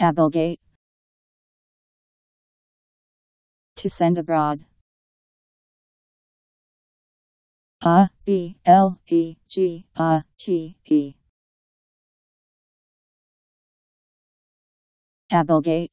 Ablegate. To send abroad. A B L E G A T E. Ablegate.